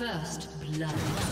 First blood.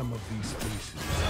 Some of these faces.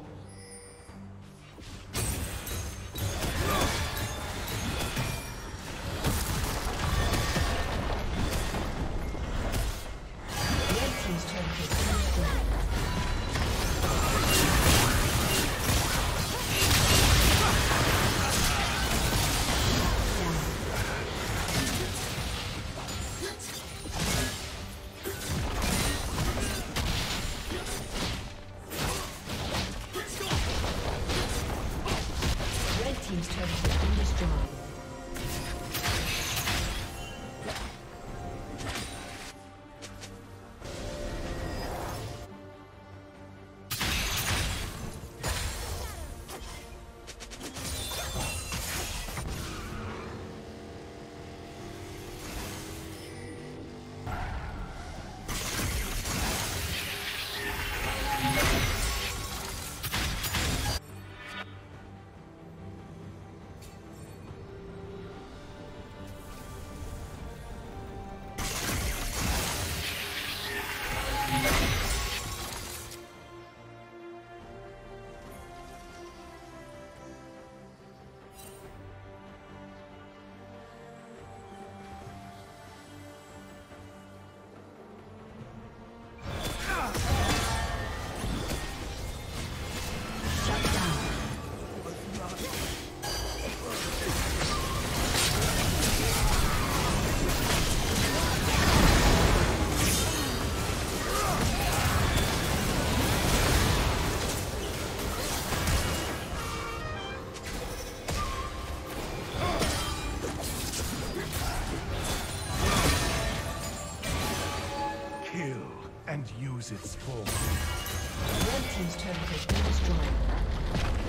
lose its form. Red Team's turret has been destroyed.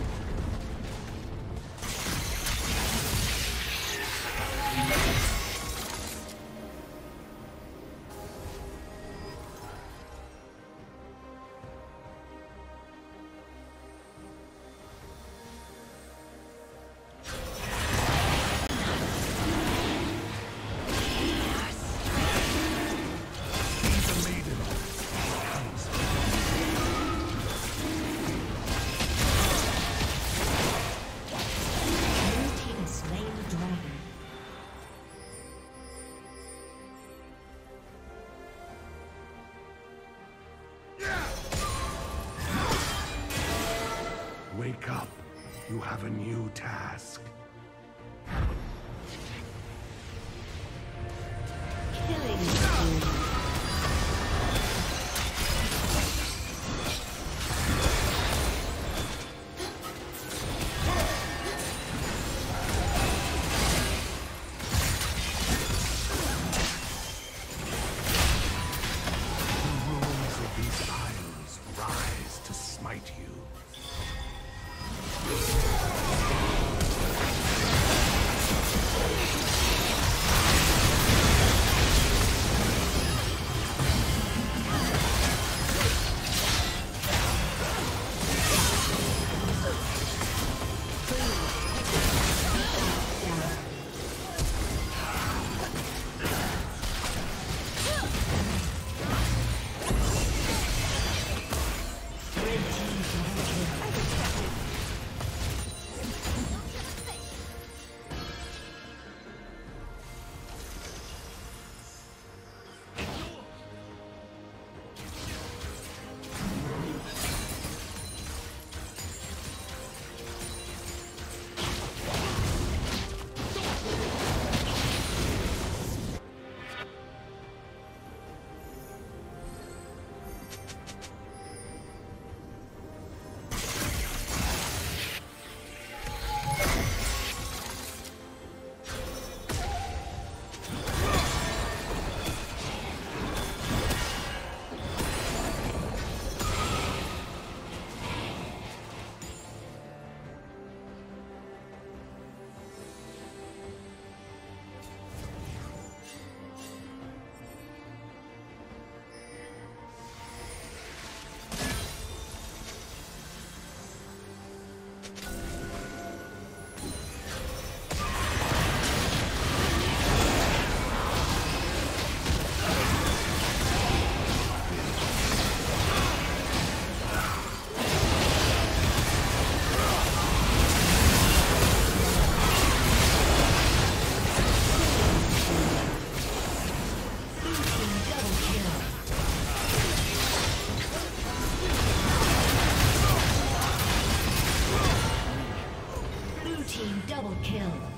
Have a new task. Team double kill.